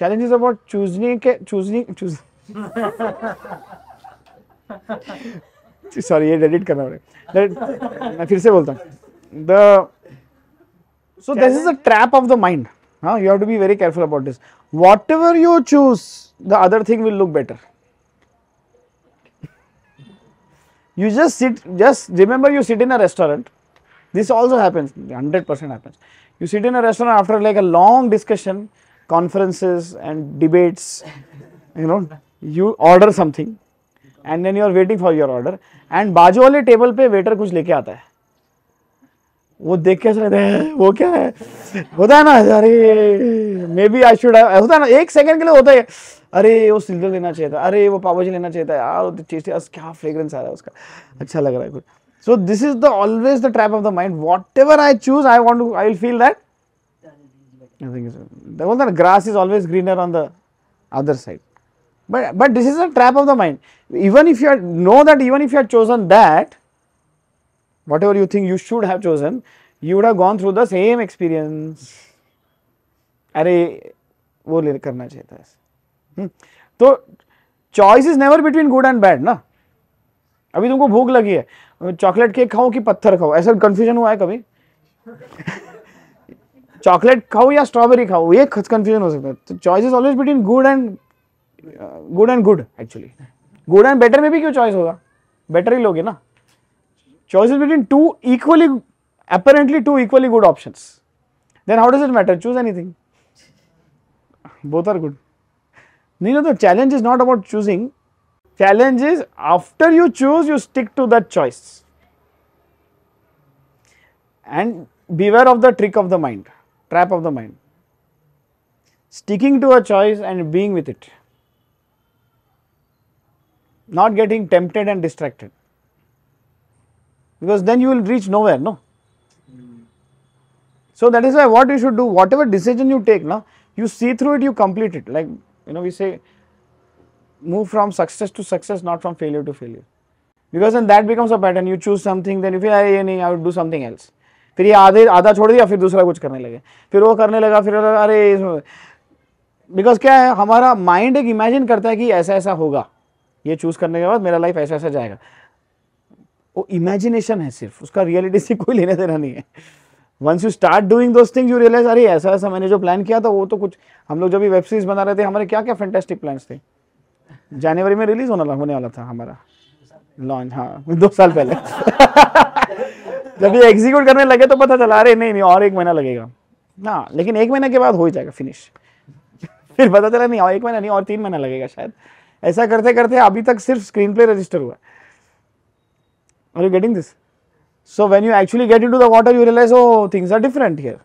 challenge is about choosing के choosing choose sorry ये edit करना पड़ेगा मैं फिर से बोलता हूँ the so this is a trap of the mind huh? you have to be very careful about this whatever you choose the other thing will look better you just sit just remember you sit in a restaurant this also happens 100% happens you sit in a restaurant after like a long discussion conferences and debates, you know, you order something and then you are waiting for your order and बाजू वाले table पे waiter कुछ लेके आता है। वो देख के ऐसा है, वो क्या है? होता है ना, अरे मे बी आई शुड होता है ना, एक सेकंड के लिए होता है, अरे, वो सिल्वर लेना चाहिए था, अरे, वो पावजी लेना चाहिए था, यार, वो चीज़ क्या फ्रेग्रेंस आ रहा है उसका अच्छा लग रहा है कुछ। So this is the always the trap of the mind whatever I choose I want I will feel that बोलता ना grass is always greener on the other side but but this is a trap of the mind even if you are, know that even if you have chosen that whatever you think you should have chosen you would have gone through the same experience अरे वो ले करना चाहिए था तो choice is never between good and bad ना अभी तुमको भूख लगी है चॉकलेट केक खाओ कि पत्थर खाओ ऐसा कंफ्यूजन हुआ है कभी चॉकलेट खाऊ या स्ट्रॉबेरी खाऊ ये कंफ्यूजन हो सकता है। Choice is always between good and good and good actually good and better में भी क्यों चॉइस होगा? बेटर ही लोगे ना। Choice is between two equally apparently two equally good option then how does it matter choose anything both are good नहीं ना तो challenge is not about choosing challenge is after you choose you stick to that choice and beware of the trick of the mind trap of the mind. Sticking to a choice and being with it, not getting tempted and distracted, because then you will reach nowhere, no? So that is why what you should do, whatever decision you take, now you see through it, you complete it. Like you know, we say move from success to success, not from failure to failure. Because then that becomes a pattern. You choose something, then if you are I will do something else. फिर ये आधे, आधा छोड़ दिया, फिर दूसरा कुछ करने लगे। फिर वो करने लगा, फिर अरे बिकॉज़ क्या है, हमारा माइंड एक इमेजिन करता है कि ऐसा ऐसा होगा। ये चूज़ करने के बाद मेरा लाइफ ऐसा ऐसा जाएगा। वो इमेजिनेशन है सिर्फ़, उसका रियलिटी से कोई लेने देना नहीं है। Once you start doing those things you realise अरे, ऐसा ऐसा मैंने जो प्लान किया था, वो तो कुछ हम लोग जब भी वेब सीरीज़ बना रहे थे, हमारे क्या क्या फैंटेस्टिक प्लान्स थे। जनवरी में रिलीज़ होने होने वाला था हमारा। लॉन्च हाँ दो साल पहले। जब ये एग्जीक्यूट करने लगे तो पता चला, अरे नहीं नहीं, और एक महीना लगेगा। ना, लेकिन एक महीने के बाद हो ही जाएगा फिनिश फिर पता चला, नहीं, और एक महीना नहीं, और तीन महीना लगेगा शायद। ऐसा करते करते अभी तक सिर्फ़ स्क्रीन प्ले रजिस्टर हुआ are you getting this so when you actually get into the water you realise oh things are different here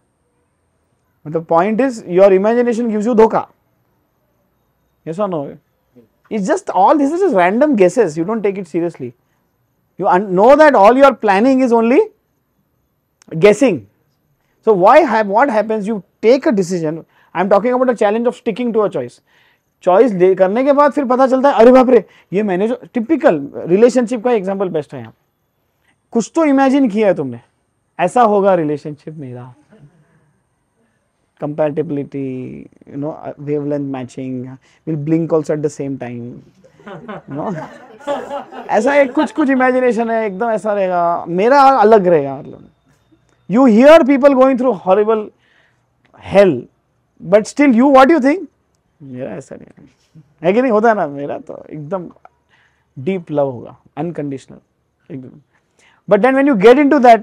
मतलब point is your imagination gives you धोखा। Yes on no it's just all this is random guesses you don't take it seriously you know that all your planning is only guessing. So, why have, what happens? You take a decision. I am talking about a challenge of sticking to a choice. Choice करने के बाद फिर पता चलता है, अरे बाप रे, ये मैंने जो टिपिकल रिलेशनशिप का एग्जांपल बेस्ट है यहाँ कुछ तो इमेजिन किया है तुमने ऐसा होगा रिलेशनशिप मेरा compatibility you know wavelength matching will blink also at the same time no ऐसा एक कुछ कुछ इमेजिनेशन है, एकदम ऐसा रहेगा मेरा अलग रहेगा मतलब you hear people going through horrible hell but still you what you think मेरा ऐसा नहीं है। कि नहीं? होता ना, मेरा तो एकदम डीप लव होगा अनकंडीशनल एकदम। But then when you get into that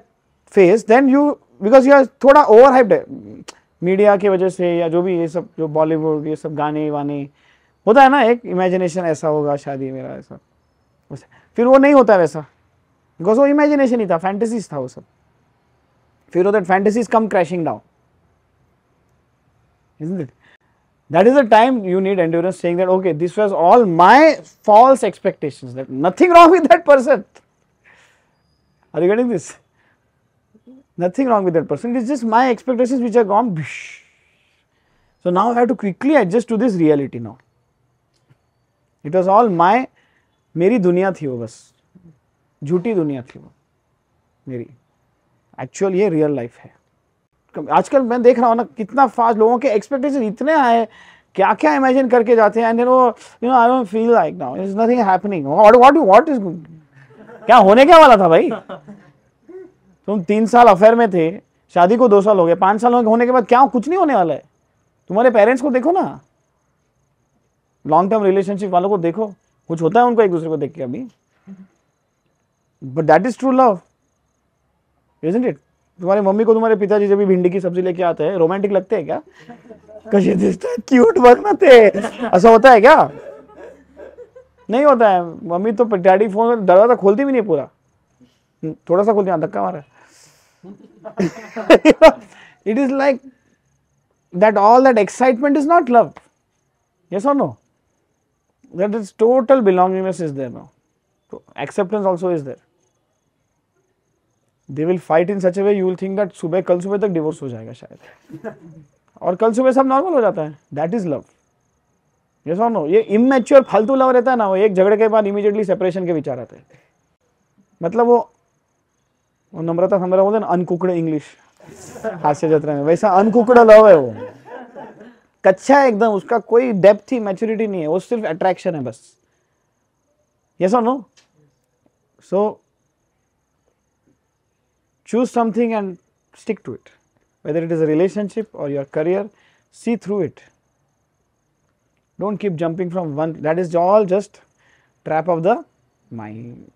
phase, then you, because you are थोड़ा ओवर हाइप्ड मीडिया की वजह से या जो भी ये सब, जो बॉलीवुड ये सब गाने वाने, होता है ना, एक इमेजिनेशन ऐसा होगा, शादी मेरा ऐसा। फिर वो नहीं होता वैसा। बिकॉज़ वो इमेजिनेशन ही था फैंटेसीज था वो सब। फिर वो that fantasies come crashing down isn't it that is the time you need endurance saying that okay this was all my false expectations that nothing wrong with that person Are you getting this? Nothing wrong with that person. It's just my expectations which are gone. So now I have to quickly adjust to this reality now. It was all my मेरी दुनिया थी वो बस झूठी दुनिया थी वो मेरी एक्चुअल ये रियल लाइफ है। आजकल मैं देख रहा हूँ ना, कितना फास्ट लोगों के एक्सपेक्टेशन इतने आए क्या क्या इमेजिन करके जाते हैं and you know you know I don't feel like now is nothing happening what what what is क्या होने क्या वाला था भाई? तुम तीन साल अफेयर में थे, शादी को दो साल हो गए, पाँच साल होने के बाद क्या कुछ नहीं होने वाला है? तुम्हारे पेरेंट्स को देखो ना। लॉन्ग टर्म रिलेशनशिप वालों को देखो। कुछ होता है उनको एक दूसरे को देख के अभी। But that is true love isn't it तुम्हारी मम्मी को तुम्हारे पिताजी जब भी भिंडी की सब्ज़ी लेके आते हैं। रोमांटिक लगते हैं क्या? कशी दिसतात क्यूट बघ ना ते असं होता है क्या? नहीं होता है। मम्मी तो डैडी फ़ोन दरवाज़ा खोलती भी नहीं पूरा। हम्म, थोड़ा सा खोलती धक्का मारा। It is like that all that excitement is not love. Yes or no? That is total belongingness is there now. So acceptance also is there. They will fight in such a way, you will think that सुबह, कल सुबह तक divorce हो जाएगा शायद। और कल सुबह सब नॉर्मल हो जाता है। दैट इज़ लव यस और नो ये इमेच्योर फालतू लव रहता है ना, वो एक झगड़े के बाद इमीडिएटली सेपरेशन के विचार आते हैं। मतलब वो वो नम्रता समरा बोलते अनकुकड़ इंग्लिश हास्य जत्रा में। वैसा अनकुकड़ लव है वो। कच्चा है एकदम, उसका कोई डेप्थ ही मैच्योरिटी नहीं है। वो सिर्फ़ अट्रैक्शन है बस। ये और no so choose something and stick to it. Whether it is a relationship or your career see through it. Don't keep jumping from one that is all just trap of the mind